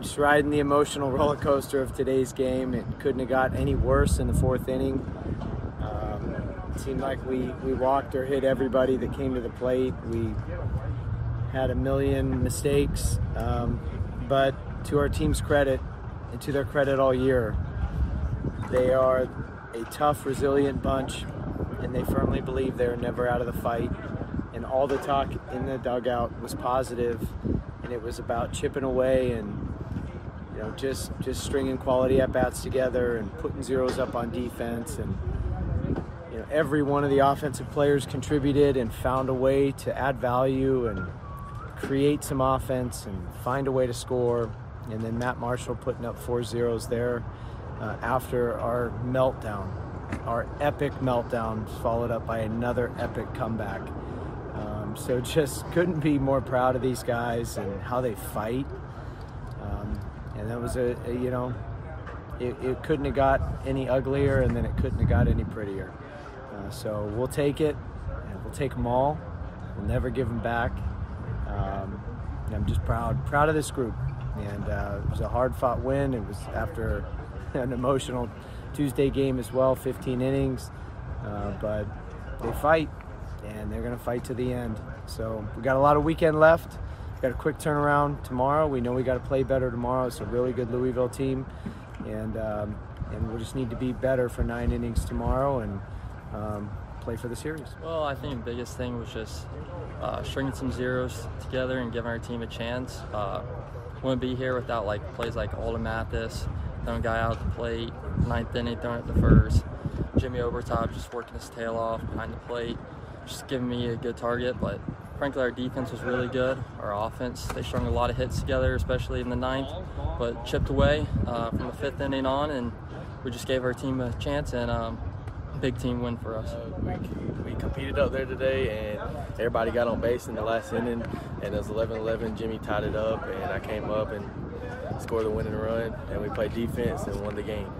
just riding the emotional roller coaster of today's game. It couldn't have got any worse in the fourth inning. Um, it seemed like we, we walked or hit everybody that came to the plate. We had a million mistakes, um, but to our team's credit and to their credit all year, they are a tough, resilient bunch, and they firmly believe they're never out of the fight. And all the talk in the dugout was positive, and it was about chipping away and you know just just stringing quality at bats together and putting zeros up on defense and you know every one of the offensive players contributed and found a way to add value and create some offense and find a way to score. And then Matt Marchal putting up four zeros there uh, after our meltdown our epic meltdown followed up by another epic comeback. Um, so just couldn't be more proud of these guys and how they fight that was a, a you know it, it, couldn't have got any uglier and then it couldn't have got any prettier. Uh, so we'll take it and we'll take them all. We'll never give them back. Um, i'm just proud proud of this group. And uh, it was a hard fought win. It was after an emotional tuesday game as well 15 innings. Uh, but they fight and they're going to fight to the end. So we got a lot of weekend left got a quick turnaround tomorrow. We know we got to play better tomorrow. It's a really good Louisville team, and um, and we'll just need to be better for nine innings tomorrow and um, play for the series. Well, I think the biggest thing was just uh, stringing some zeros together and giving our team a chance. Uh, wouldn't be here without like plays like Alden Mathes, throwing guy out the plate, ninth inning, throwing it the first. Jimmy Obertop just working his tail off behind the plate, just giving me a good target, but frankly, our defense was really good. Our offense, they strung a lot of hits together, especially in the ninth, but chipped away uh, from the fifth inning on, and we just gave our team a chance and um, big team win for us. Uh, we, we competed up there today, and everybody got on base in the last inning, and it was 11-11. Jimmy tied it up, and I came up and scored the winning run, and we played defense and won the game.